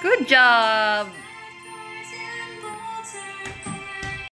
Good job.